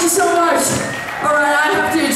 Thank you so much. All right, I have to.